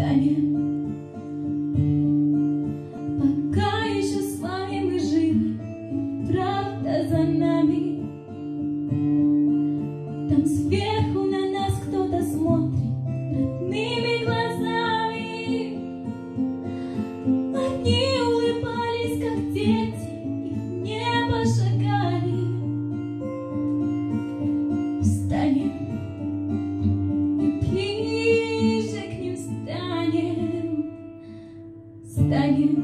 станем. Пока еще с вами мы живы, правда за нами. Там сверху на нас кто-то смотрит родными глазами. Они улыбались, как дети, и в небо шагали. Встанем станем.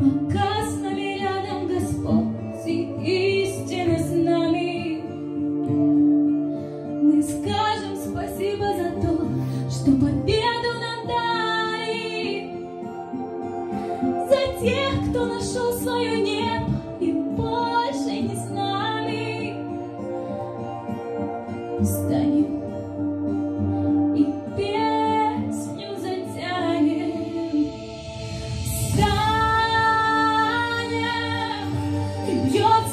Пока с нами рядом Господь и истина с нами, мы скажем спасибо за то, что победу нам дали. За тех, кто нашел свое небо и больше не с нами. Встанем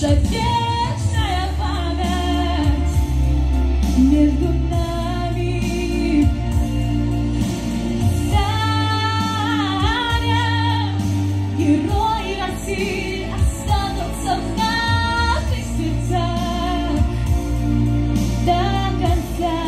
наша вечная память между нами. Встанем, герои России останутся в наших сердцах до конца.